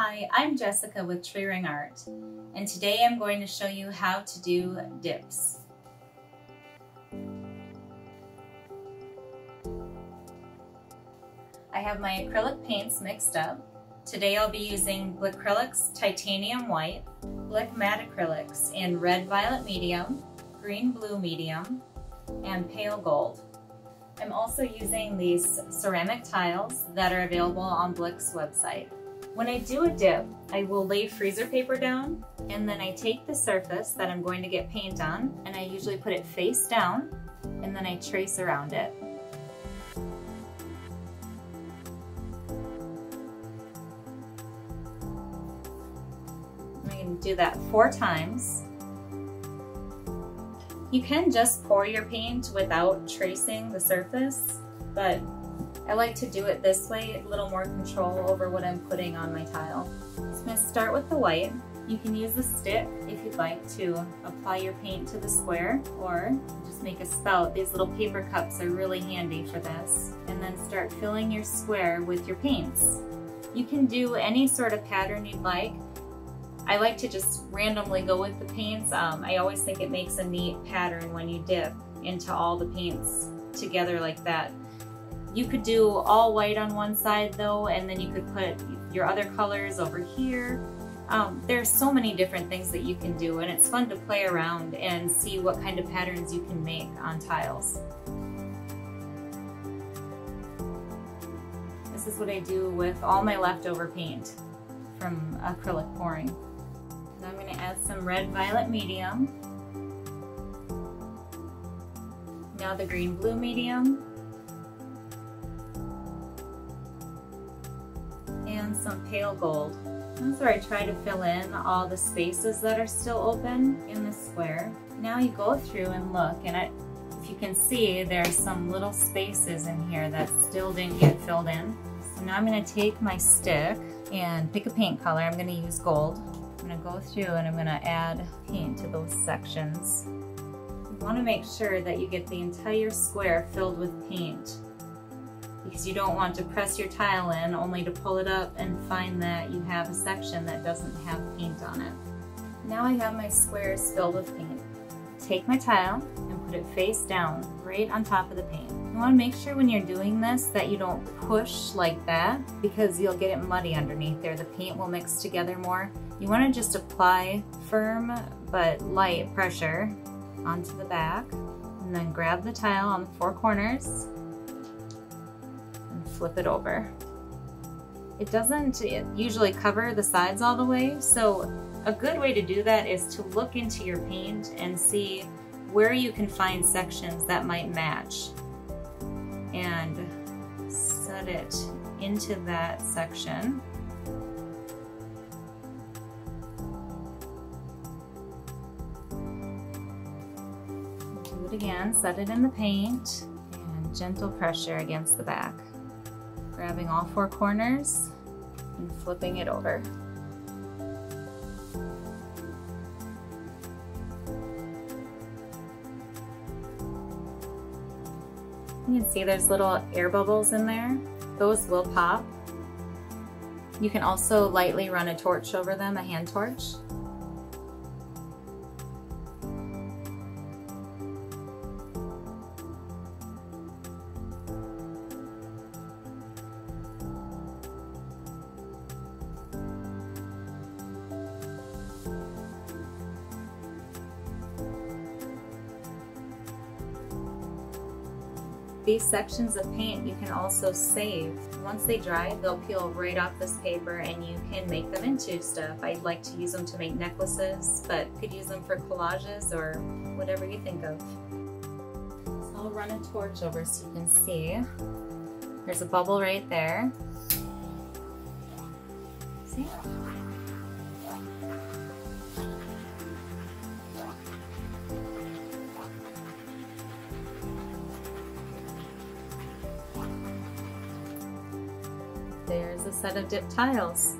Hi, I'm Jessica with Tree Ring Art, and today I'm going to show you how to do dips. I have my acrylic paints mixed up. Today I'll be using Blickrylics Titanium White, Blick Matte Acrylics in Red Violet Medium, Green Blue Medium, and Pale Gold. I'm also using these ceramic tiles that are available on Blick's website. When I do a dip, I will lay freezer paper down and then I take the surface that I'm going to get paint on and I usually put it face down and then I trace around it. I can do that four times. You can just pour your paint without tracing the surface, but I like to do it this way, a little more control over what I'm putting on my tile. So I'm going to start with the white. You can use the stick if you'd like to apply your paint to the square or just make a spout. These little paper cups are really handy for this. And then start filling your square with your paints. You can do any sort of pattern you'd like. I like to just randomly go with the paints. Um, I always think it makes a neat pattern when you dip into all the paints together like that. You could do all white on one side though, and then you could put your other colors over here. Um, there's so many different things that you can do and it's fun to play around and see what kind of patterns you can make on tiles. This is what I do with all my leftover paint from acrylic pouring. Now I'm going to add some red violet medium. Now the green blue medium. Some pale gold. That's where I try to fill in all the spaces that are still open in the square. Now you go through and look and I, if you can see there's some little spaces in here that still didn't get filled in. So now I'm going to take my stick and pick a paint color. I'm going to use gold. I'm going to go through and I'm going to add paint to those sections. You want to make sure that you get the entire square filled with paint because you don't want to press your tile in only to pull it up and find that you have a section that doesn't have paint on it. Now I have my squares filled with paint. Take my tile and put it face down right on top of the paint. You want to make sure when you're doing this that you don't push like that because you'll get it muddy underneath there. The paint will mix together more. You want to just apply firm but light pressure onto the back and then grab the tile on the four corners flip it over. It doesn't usually cover the sides all the way, so a good way to do that is to look into your paint and see where you can find sections that might match and set it into that section. Do it again, set it in the paint and gentle pressure against the back grabbing all four corners and flipping it over. You can see there's little air bubbles in there. Those will pop. You can also lightly run a torch over them, a hand torch. These sections of paint you can also save. Once they dry, they'll peel right off this paper and you can make them into stuff. I'd like to use them to make necklaces, but could use them for collages or whatever you think of. So I'll run a torch over so you can see. There's a bubble right there. See? There's a set of dip tiles.